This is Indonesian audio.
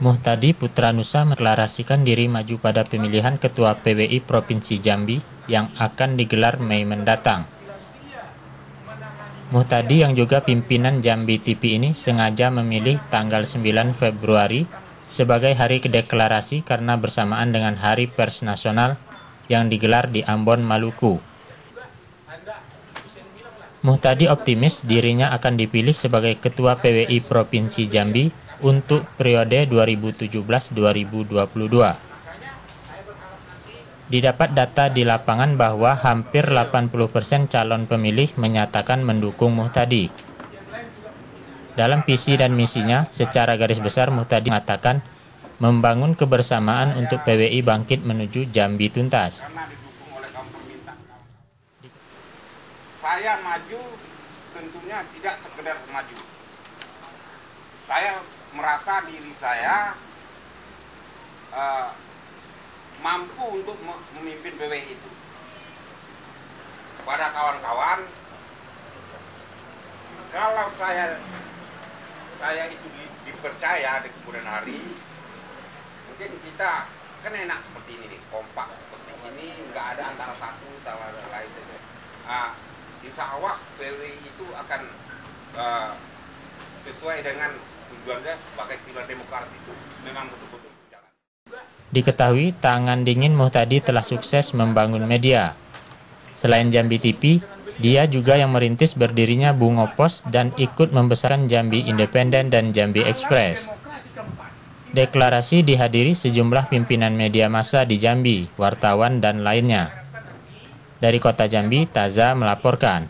Muhtadi Putra Nusa mendeklarasikan diri maju pada pemilihan Ketua PWI Provinsi Jambi yang akan digelar Mei mendatang. Muhtadi yang juga pimpinan Jambi TV ini sengaja memilih tanggal 9 Februari sebagai hari kedeklarasi karena bersamaan dengan Hari Pers Nasional yang digelar di Ambon, Maluku. Muhtadi optimis dirinya akan dipilih sebagai Ketua PWI Provinsi Jambi untuk periode 2017-2022. Didapat data di lapangan bahwa hampir 80% calon pemilih menyatakan mendukung Muhtadi. Dalam visi dan misinya, secara garis besar Muhtadi mengatakan membangun kebersamaan untuk PWI bangkit menuju Jambi tuntas. Saya maju tentunya tidak sekedar maju. Saya merasa diri saya uh, mampu untuk memimpin PWI itu. Kepada kawan-kawan, kalau saya saya itu di, dipercaya di kemudian hari, mungkin kita kan enak seperti ini nih, kompak seperti ini, nggak ada antara satu sama lain. Nah, insya Allah PWI itu akan uh, sesuai dengan tujuannya sebagai pilar demokrasi itu memang betul-betul jalan. Diketahui tangan dingin Muhtadi telah sukses membangun media. Selain Jambi TV, dia juga yang merintis berdirinya Bungo Pos dan ikut membesarkan Jambi Independen dan Jambi Express. Deklarasi dihadiri sejumlah pimpinan media massa di Jambi, wartawan, dan lainnya. Dari kota Jambi, Taza melaporkan.